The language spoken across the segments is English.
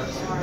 Happy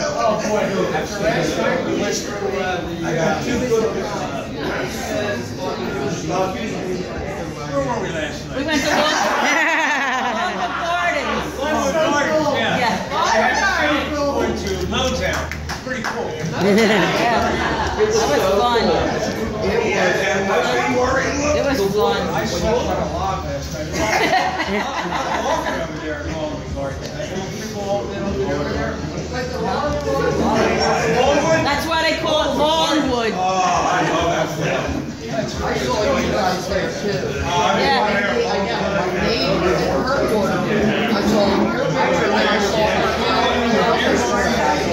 Oh boy, after last night, we went through, the, uh, Where were we last night? We went to Longwood Gardens. Longwood Gardens, yeah. I a chance going to Motown, pretty cool. Yeah. It was fun. It was fun. I slept on a log last night. I'm Walking over there at Longwood Gardens. I know people all been over there. That's why they call it Longwood. I saw you guys there too. Yeah. I got my name and her one. I saw your picture and I saw her now.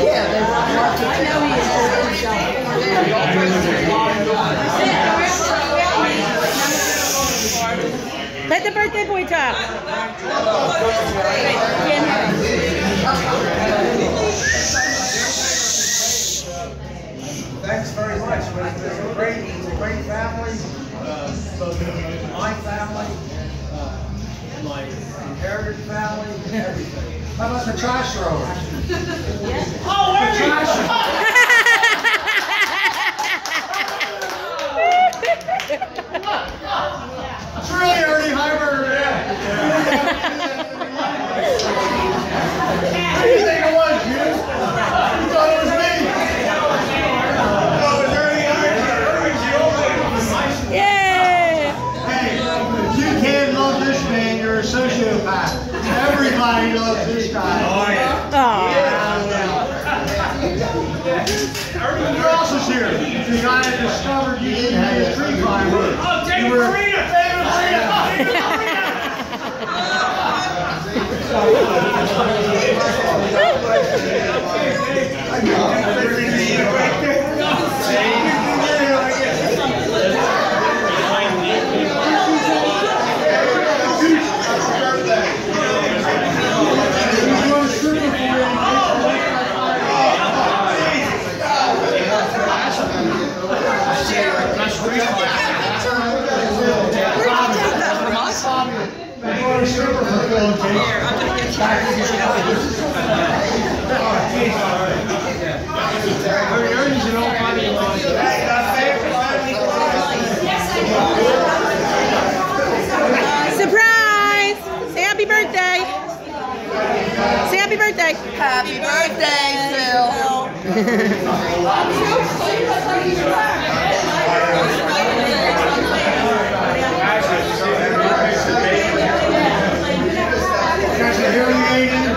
Yeah, they were. I know he is. Let the birthday boy talk. Inherited family, everything. How about the trash throwers? Oh, where are you? Everybody loves this guy. Oh, yeah. Aw. Who else is here? The guy that discovered you didn't have a tree climber. Oh, David You were- Farina, David Farina, David Farina. Surprise! Say happy birthday. Say happy birthday. Happy birthday, Phil. Got your hearing aid in?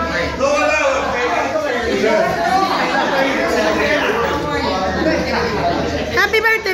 Happy birthday.